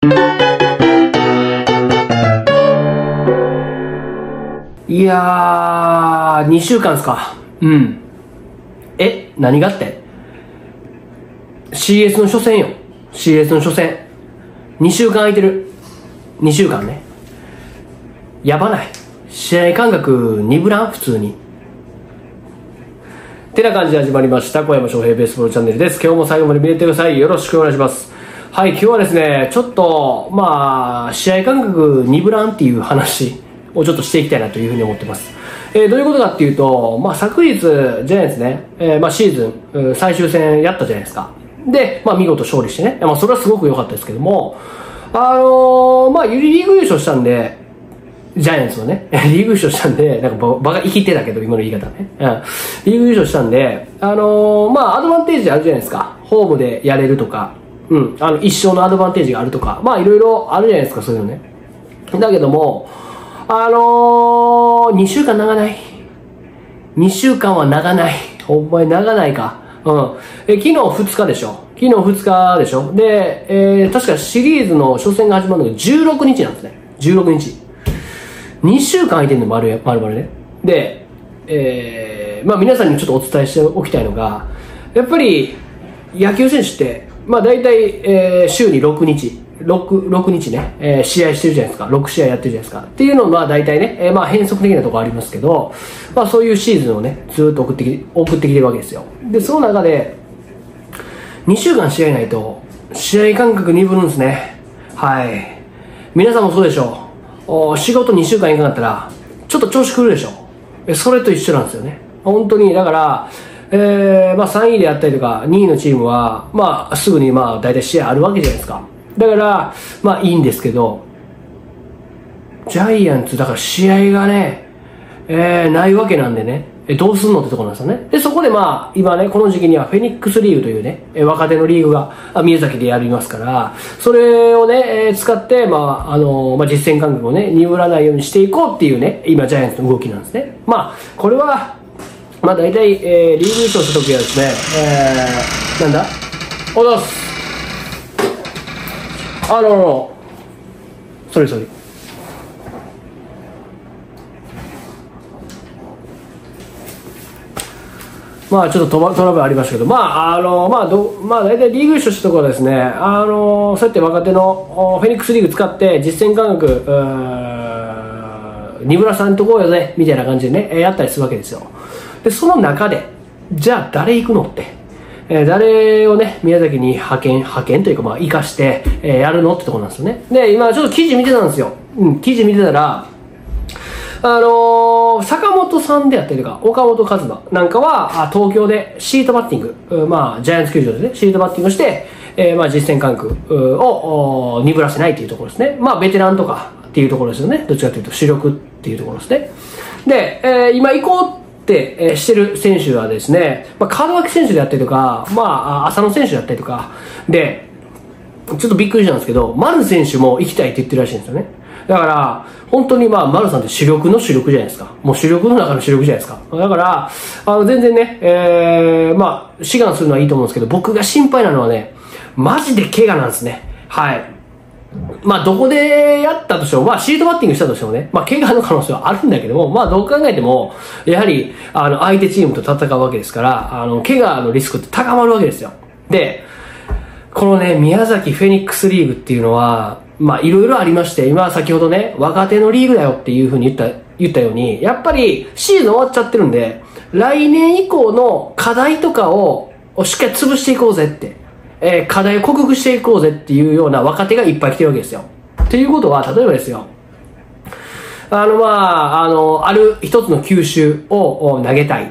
いやー、2週間っすか。うん。え、何がって ?CS の初戦よ。CS の初戦。2週間空いてる。2週間ね。やばない。試合感覚鈍らん？普通に。てな感じで始まりました。小山翔平ベースボールチャンネルです。今日も最後まで見れてください。よろしくお願いします。はい、今日はですね、ちょっと、まあ、試合感覚鈍らんっていう話をちょっとしていきたいなというふうに思ってます。えーどういうことかっていうと、まあ、昨日、ジャイアンツね、えーまあ、シーズン、最終戦やったじゃないですか。で、まあ、見事勝利してね。まあ、それはすごく良かったですけども、あのーまあ、リーグ優勝したんで、ジャイアンツはね、リーグ優勝したんで、なんかばバカ生きてたけど、今の言い方ね。うん。リーグ優勝したんで、あのーまあ、アドバンテージあるじゃないですか。ホームでやれるとか、うん、あの、一生のアドバンテージがあるとか、まあ、いろいろあるじゃないですか、そういうのね。だけども、あのー、2週間長ない。2週間は長ない。ほんまに長ないか。うん。え、昨日2日でしょ。昨日2日でしょ。で、えー、確かシリーズの初戦が始まるのが16日なんですね。16日。2週間空いてるの丸、丸々ね。で、えー、まあ皆さんにちょっとお伝えしておきたいのが、やっぱり野球選手って、まあ大体、えー、週に6日、6、6日ね、えー試合してるじゃないですか。6試合やってるじゃないですか。っていうのは大体ね、えーまあ変則的なところありますけど、まあそういうシーズンをね、ずっと送ってき、送ってきてるわけですよ。で、その中で、2週間試合ないと、試合感覚鈍るんですね。はい。皆さんもそうでしょう。お仕事2週間行かなかったら、ちょっと調子狂うでしょ。えそれと一緒なんですよね。本当に、だから、えー、まあ3位であったりとか、2位のチームは、まあすぐにまあ大体試合あるわけじゃないですか。だから、まあいいんですけど、ジャイアンツ、だから試合がね、えー、ないわけなんでね、えどうすんのってところなんですよね。で、そこでまあ、今ね、この時期にはフェニックスリーグというね、え若手のリーグが宮崎でやりますから、それをね、えー使って、まあ、あのまあ、実践感覚をね、鈍らないようにしていこうっていうね、今、ジャイアンツの動きなんですね。まあ、これは、まあ、大体、えーリーグ優勝した時はですね、えー、なんだ？おどすあのの、それそれ。まあちょっとトラブルありましたけど、まああの、まあど、まあ大体リーグ優勝したところはですね、あの、そうやって若手のおフェニックスリーグ使って実践感覚、二村さんとこうよね、みたいな感じでね、えーやったりするわけですよ。で、その中で、じゃあ誰行くのって。えー誰をね、宮崎に派遣、派遣というか、まあ、生かして、えーやるのってところなんですよね。で、今ちょっと記事見てたんですよ。うん、記事見てたら、あのー坂本さんであったりとか、岡本和真なんかは、東京でシートバッティング、まあ、ジャイアンツ球場でね、シートバッティングして、えーまあ、実践感覚を鈍らせないっていうところですね。まあ、ベテランとかっていうところですよね。どっちかというと、主力っていうところですね。で、えー今行こうって、えーしてる選手はですね、まあ、門脇選手であったりとか、まあ、浅野選手だったりとか、で、ちょっとびっくりしたんですけど、丸選手も行きたいって言ってるらしいんですよね。だから、本当にまあ、丸さんって主力の主力じゃないですか。もう主力の中の主力じゃないですか。だから、あの、全然ね、えー、まあ、志願するのはいいと思うんですけど、僕が心配なのはね、マジで怪我なんですね。はい。まあ、どこでやったとしても、まあ、シートバッティングしたとしてもね、まあ、怪我の可能性はあるんだけども、まあ、どう考えても、やはり、あの、相手チームと戦うわけですから、あの、怪我のリスクって高まるわけですよ。で、このね、宮崎フェニックスリーグっていうのは、まあいろいろありまして、今先ほどね、若手のリーグだよっていうふうに言った、言ったように、やっぱりシーズン終わっちゃってるんで、来年以降の課題とかをしっかり潰していこうぜって、えー課題を克服していこうぜっていうような若手がいっぱい来てるわけですよ。っていうことは、例えばですよ、あの、まあ、あの、ある一つの球種を投げたい。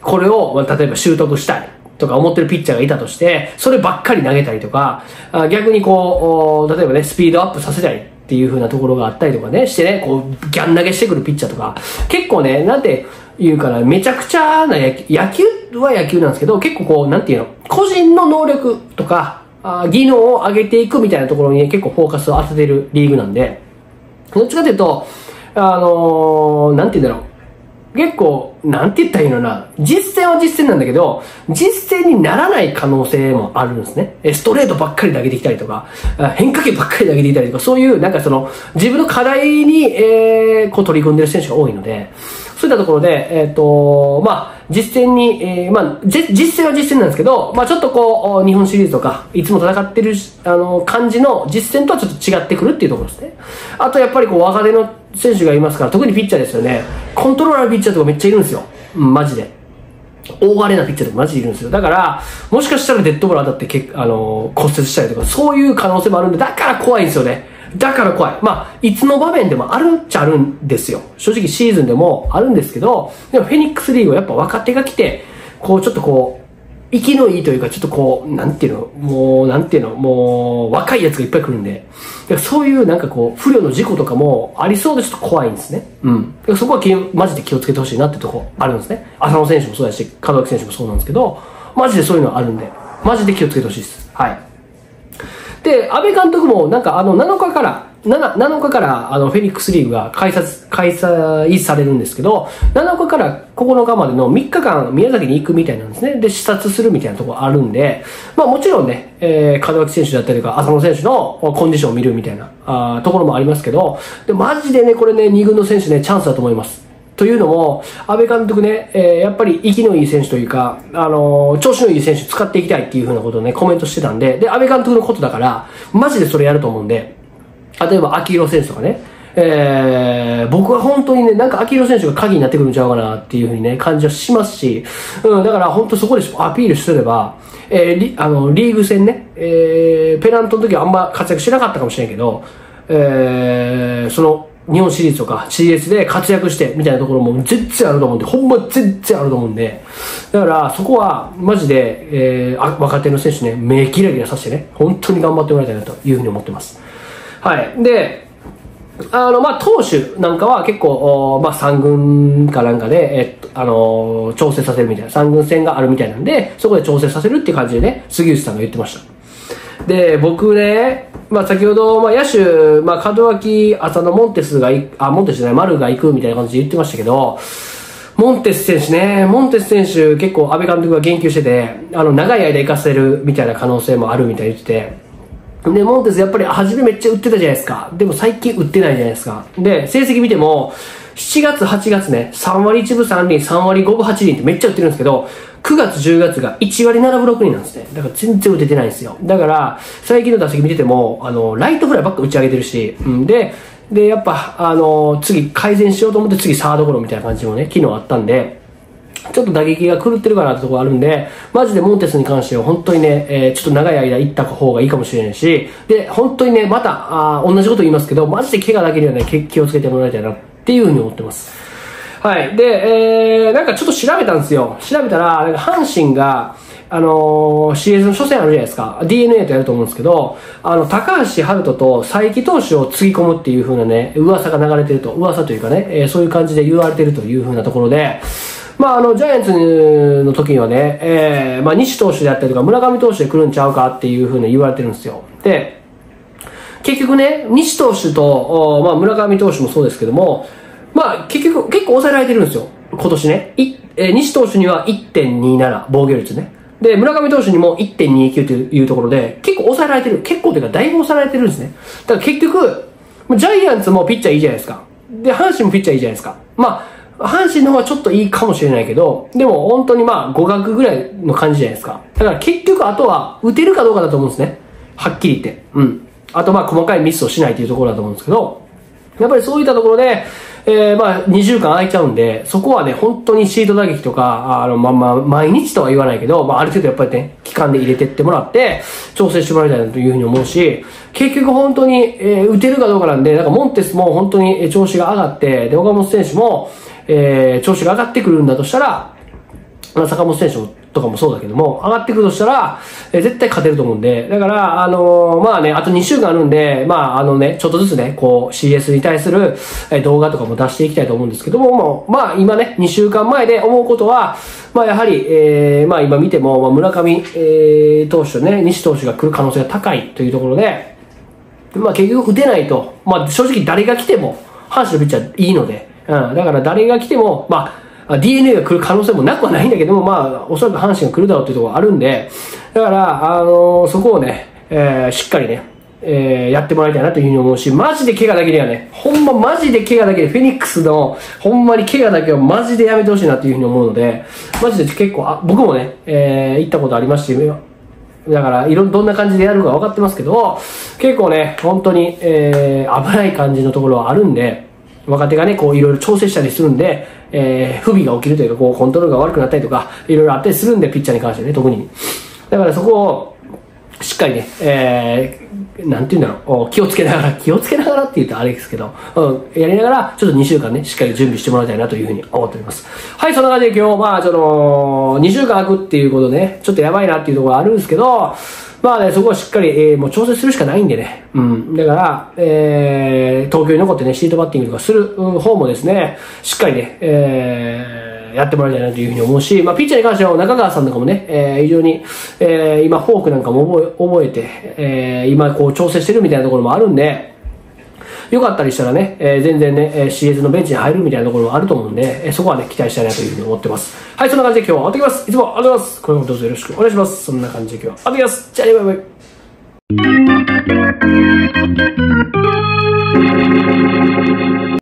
これを、まあ例えば習得したい。とか思ってるピッチャーがいたとして、そればっかり投げたりとか、逆にこう、例えばね、スピードアップさせたりっていう風なところがあったりとかね、してね、こう、ギャン投げしてくるピッチャーとか、結構ね、なんて言うかな、めちゃくちゃな野球、野は野球なんですけど、結構こう、なんていうの、個人の能力とか、あ技能を上げていくみたいなところに、ね、結構フォーカスを当ててるリーグなんで、どっちかというと、あのーなんて言うんだろう。結構、なんて言ったらいいのな、実践は実践なんだけど、実践にならない可能性もあるんですね。ストレートばっかり投げてきたりとか、変化球ばっかり投げてきたりとか、そういう、なんかその、自分の課題に、えー、こう取り組んでる選手が多いので、そういったところで、えっ、ー、と、まあ、実践に、えー、まあ、実践は実践なんですけど、まあ、ちょっとこう、日本シリーズとか、いつも戦ってる、あの、感じの実践とはちょっと違ってくるっていうところですね。あと、やっぱりこう、若手の選手がいますから、特にピッチャーですよね。コントローラーピッチャーとかめっちゃいるんですよ。うん、マジで。大荒れなピッチャーとかマジでいるんですよ。だから、もしかしたらデッドボール当たってけあの骨折したりとか、そういう可能性もあるんで、だから怖いんですよね。だから怖い。まあ、いつの場面でもあるっちゃあるんですよ。正直シーズンでもあるんですけど、でもフェニックスリーグはやっぱ若手が来て、こうちょっとこう、息のいいというか、ちょっとこう、なんていうの、もう、なんていうの、もう、若いやつがいっぱい来るんで、そういうなんかこう、不慮の事故とかもありそうでちょっと怖いんですね。うん。そこは気マジで気をつけてほしいなってとこあるんですね。浅野選手もそうだし、門脇選手もそうなんですけど、マジでそういうのはあるんで、マジで気をつけてほしいです。はい。で、安倍監督もなんかあの7日から、7, 7日からあのフェニックスリーグが開催開催されるんですけど、7日から9日までの3日間宮崎に行くみたいなんですね。で、視察するみたいなところあるんで、まあもちろんね、えー、門脇選手だったりとか浅野選手のコンディションを見るみたいなあところもありますけど、で、マジでね、これね、2軍の選手ね、チャンスだと思います。というのも、安倍監督ね、えー、やっぱり息のいい選手というか、あのー、調子のいい選手使っていきたいっていうふうなことをね、コメントしてたんで、で、安倍監督のことだから、マジでそれやると思うんで、例えば、秋広選手とかね、えー、僕は本当にね、なんか秋広選手が鍵になってくるんちゃうかなっていうふうにね、感じはしますし、うん、だから本当そこでアピールすれば、えー、リあのリーグ戦ね、えー、ペナントの時はあんま活躍しなかったかもしれんけど、えー、その、日本シリーズとか CS で活躍してみたいなところも全然あると思うんで、ほんま全然あると思うんで、だからそこはマジで、えー、若手の選手ね、目キラキラさせてね、本当に頑張ってもらいたいなというふうに思ってます。はい。で、あの、まあ、投手なんかは結構、まあ、3軍かなんかで、えっと、あの調整させるみたいな、3軍戦があるみたいなんで、そこで調整させるって感じでね、杉内さんが言ってました。で、僕ね、まあ、先ほど、まあ、野手、まあ、門脇、浅野、モンテスがあ、モンテスじゃない、丸が行くみたいな感じで言ってましたけど、モンテス選手ね、モンテス選手結構安倍監督が言及してて、あの、長い間行かせるみたいな可能性もあるみたいに言ってて、で、モンテスやっぱり初めめっちゃ売ってたじゃないですか。でも最近売ってないじゃないですか。で、成績見ても、7月、8月ね、3割1分3厘、3割5分8厘ってめっちゃ売ってるんですけど、9月、10月が1割7分6厘なんですね。だから全然打ててないんですよ。だから、最近の打席見てても、あの、ライトフライばっか打ち上げてるし、うん、で、で、やっぱ、あの、次改善しようと思って次サードゴロみたいな感じもね、昨日あったんで、ちょっと打撃が狂ってるかなってところあるんで、マジでモンテスに関しては本当にね、えー、ちょっと長い間行った方がいいかもしれないし、で、本当にね、また、あ同じこと言いますけど、マジで怪我だけにはね、気をつけてもらいたいなっていうふうに思ってます。はい。で、えー、なんかちょっと調べたんですよ。調べたら、なんか阪神が、あのー、CS の初戦あるじゃないですか。DNA とやると思うんですけど、あの、高橋遥人と佐伯投手をつぎ込むっていう風なね、噂が流れてると、噂というかね、えー、そういう感じで言われてるという風なところで、まあ、あの、ジャイアンツの時にはね、えー、まあ、西投手であったりとか、村上投手で来るんちゃうかっていう風に言われてるんですよ。で、結局ね、西投手と、まあ、村上投手もそうですけども、まあ、結局、結構抑えられてるんですよ。今年ね。いえ、西投手には1.27、防御率ね。で、村上投手にも1.29というところで、結構抑えられてる。結構というか、だいぶ抑えられてるんですね。だから結局、ジャイアンツもピッチャーいいじゃないですか。で、阪神もピッチャーいいじゃないですか。まあ、阪神の方はちょっといいかもしれないけど、でも本当にまあ、互角ぐらいの感じじゃないですか。だから結局あとは、打てるかどうかだと思うんですね。はっきり言って。うん。あとまあ、細かいミスをしないというところだと思うんですけど、やっぱりそういったところで、えー、まあ、2週間空いちゃうんで、そこはね、本当にシート打撃とか、あの、まあまあ、毎日とは言わないけど、まあ、ある程度やっぱりね、期間で入れてってもらって、調整してもらいたいなというふうに思うし、結局本当に、えー、打てるかどうかなんで、なんかモンテスも本当に調子が上がって、で、岡本選手も、えー、調子が上がってくるんだとしたら、坂本選手もとかもそうだけども、上がってくるとしたら、えー、絶対勝てると思うんで、だから、あのー、まあね、あと2週間あるんで、まあ、あのね、ちょっとずつね、こう、CS に対する、え、動画とかも出していきたいと思うんですけども、もう、まあ、今ね、2週間前で思うことは、まあ、やはり、えー、まあ、今見ても、まあ、村上、えー、投手とね、西投手が来る可能性が高いというところで、まあ、結局打てないと、まあ、正直誰が来ても、阪神のピッチャーいいので、うん、だから誰が来ても、まあ、DNA が来る可能性もなくはないんだけども、まあ、おそらく阪神が来るだろうっていうところがあるんで、だから、あのー、そこをね、えー、しっかりね、えー、やってもらいたいなというふうに思うし、マジで怪我だけではね、ほんまマジで怪我だけで、フェニックスの、ほんまに怪我だけはマジでやめてほしいなというふうに思うので、マジで結構、あ僕もね、えー、行ったことありますし、だから、いろ、どんな感じでやるか分かってますけど、結構ね、本当に、えー、危ない感じのところはあるんで、若手がね、こういろいろ調整したりするんで、えー、不備が起きるというか、こうコントロールが悪くなったりとか、いろいろあったりするんで、ピッチャーに関してね、特に。だからそこを、しっかりね、えー、なんていうんだろう、気をつけながら、気をつけながらって言うとあれですけど、うん、やりながら、ちょっと2週間ね、しっかり準備してもらいたいなというふうに思っております。はい、そんな感じで今日、まあ、その、2週間空くっていうことでね、ちょっとやばいなっていうところあるんですけど、まあね、そこはしっかり、えー、もう調整するしかないんでね。うん。だから、えー、東京に残ってね、シートバッティングとかする方もですね、しっかりね、えー、やってもらいたいなというふうに思うし、まあ、ピッチャーに関しては中川さんとかもね、えー、非常に、えー、今、フォークなんかも覚え、覚えて、えー、今、こう、調整してるみたいなところもあるんで、良かったりしたらね、えー、全然ね、えー、CS のベンチに入るみたいなところもあると思うんで、えー、そこはね、期待したいなというふうに思ってます。はい、そんな感じで今日は終わってきます。いつもありがとうございます。これもどうぞよろしくお願いします。そんな感じで今日は終わってきます。じゃあね、バイバイ。